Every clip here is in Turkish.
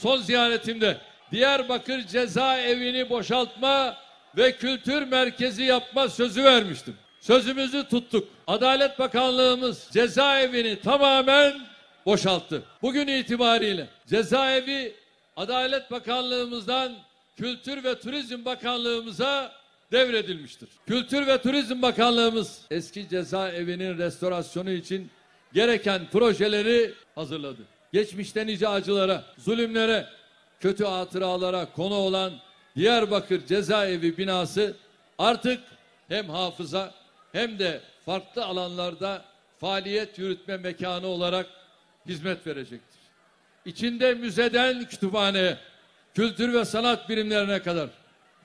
son ziyaretimde Diyarbakır cezaevini boşaltma ve kültür merkezi yapma sözü vermiştim. Sözümüzü tuttuk. Adalet Bakanlığımız cezaevini tamamen boşalttı. Bugün itibariyle cezaevi Adalet Bakanlığımızdan Kültür ve Turizm Bakanlığımıza devredilmiştir. Kültür ve Turizm Bakanlığımız eski cezaevinin restorasyonu için gereken projeleri hazırladı. Geçmişte nice acılara, zulümlere, kötü hatıralara konu olan Diyarbakır Cezaevi binası artık hem hafıza hem de farklı alanlarda faaliyet yürütme mekanı olarak hizmet verecektir. İçinde müzeden kütüphaneye, kültür ve sanat birimlerine kadar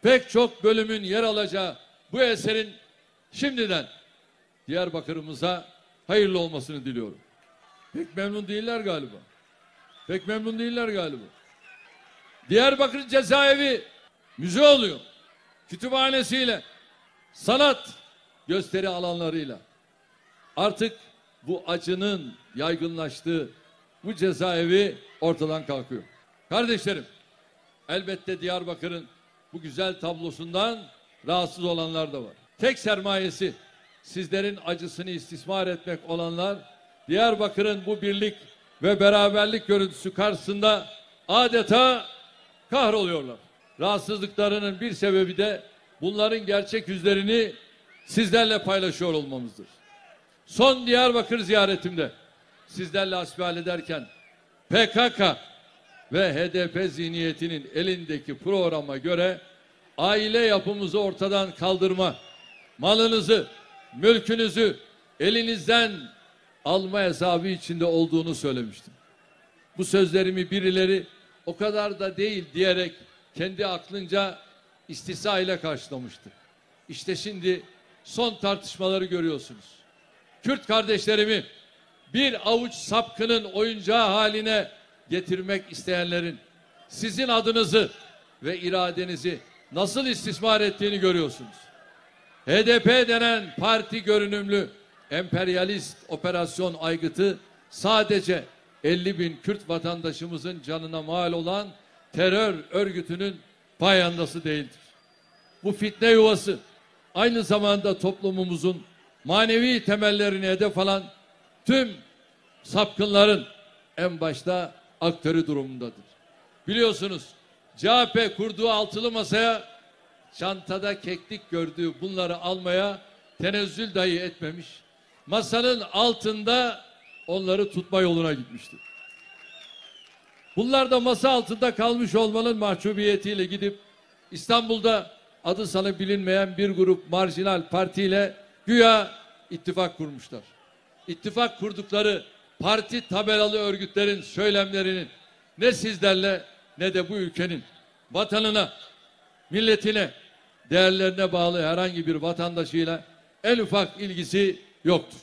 pek çok bölümün yer alacağı bu eserin şimdiden Diyarbakır'ımıza hayırlı olmasını diliyorum. Pek memnun değiller galiba. Pek memnun değiller galiba. Diyarbakır cezaevi müze oluyor. Kütüphanesiyle, sanat gösteri alanlarıyla. Artık bu acının yaygınlaştığı bu cezaevi ortadan kalkıyor. Kardeşlerim, elbette Diyarbakır'ın bu güzel tablosundan rahatsız olanlar da var. Tek sermayesi sizlerin acısını istismar etmek olanlar Diyarbakır'ın bu birlik ve beraberlik görüntüsü karşısında adeta kahroluyorlar. Rahatsızlıklarının bir sebebi de bunların gerçek yüzlerini sizlerle paylaşıyor olmamızdır. Son Diyarbakır ziyaretimde sizlerle asbihal ederken PKK ve HDP zihniyetinin elindeki programa göre aile yapımızı ortadan kaldırma, malınızı, mülkünüzü elinizden alma hesabı içinde olduğunu söylemiştim. Bu sözlerimi birileri o kadar da değil diyerek kendi aklınca istisa ile karşılamıştı. İşte şimdi son tartışmaları görüyorsunuz. Kürt kardeşlerimi bir avuç sapkının oyuncağı haline getirmek isteyenlerin sizin adınızı ve iradenizi nasıl istismar ettiğini görüyorsunuz. HDP denen parti görünümlü emperyalist operasyon aygıtı sadece 50 bin Kürt vatandaşımızın canına mal olan terör örgütünün payandası değildir. Bu fitne yuvası aynı zamanda toplumumuzun manevi temellerini hedef alan tüm sapkınların en başta aktörü durumundadır. Biliyorsunuz CHP kurduğu altılı masaya çantada keklik gördüğü bunları almaya tenezzül dahi etmemiş. Masanın altında onları tutma yoluna gitmiştir. Bunlar da masa altında kalmış olmanın mahcubiyetiyle gidip İstanbul'da adı sanı bilinmeyen bir grup marjinal partiyle güya ittifak kurmuşlar. İttifak kurdukları parti tabelalı örgütlerin söylemlerinin ne sizlerle ne de bu ülkenin vatanına, milletine, değerlerine bağlı herhangi bir vatandaşıyla en ufak ilgisi yoktur.